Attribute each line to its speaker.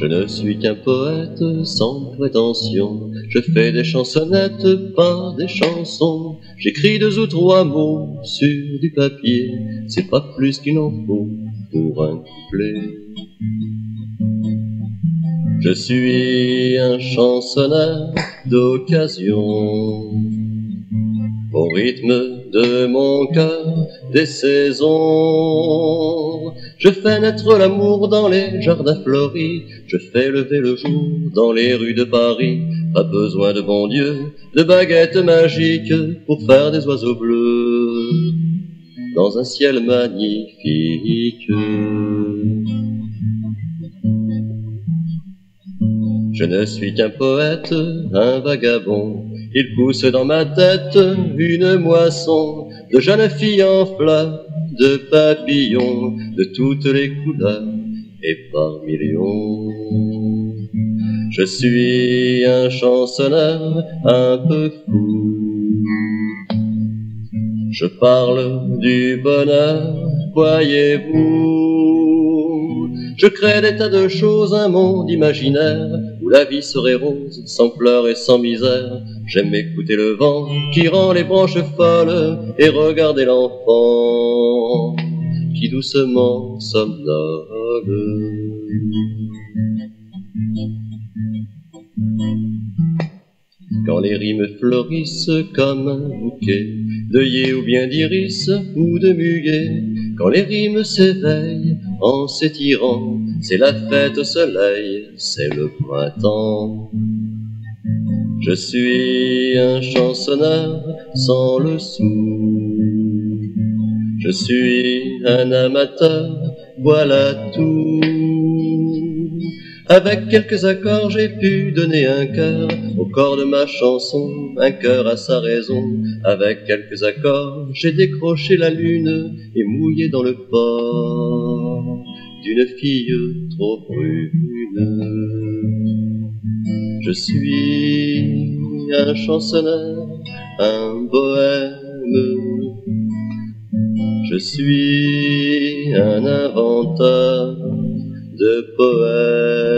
Speaker 1: Je ne suis qu'un poète sans prétention. Je fais des chansonnettes, pas des chansons. J'écris deux ou trois mots sur du papier. C'est pas plus qu'il en faut pour un couplet. Je suis un chansonneur d'occasion. Au rythme de mon cœur des saisons, je fais naître l'amour dans les jardins fleuris, je fais lever le jour dans les rues de Paris. Pas besoin de bon Dieu, de baguettes magiques pour faire des oiseaux bleus dans un ciel magnifique. Je ne suis qu'un poète, un vagabond. Il pousse dans ma tête une moisson de jeunes filles en fleurs, de papillons de toutes les couleurs et par millions. Je suis un chansonneur un peu fou. Je parle du bonheur, voyez-vous. Je crée des tas de choses, un monde imaginaire la vie serait rose, sans pleurs et sans misère. J'aime écouter le vent qui rend les branches folles et regarder l'enfant qui doucement somnole. Quand les rimes fleurissent comme un bouquet d'œillets ou bien d'iris ou de muguet, quand les rimes s'éveillent en s'étirant, c'est la fête au soleil, c'est le printemps. Je suis un chansonneur sans le sou. Je suis un amateur, voilà tout. Avec quelques accords, j'ai pu donner un cœur au corps de ma chanson, un cœur à sa raison. Avec quelques accords, j'ai décroché la lune et mouillé dans le port d'une fille trop brune. Je suis un chansonneur, un bohème. Je suis un inventeur de poèmes.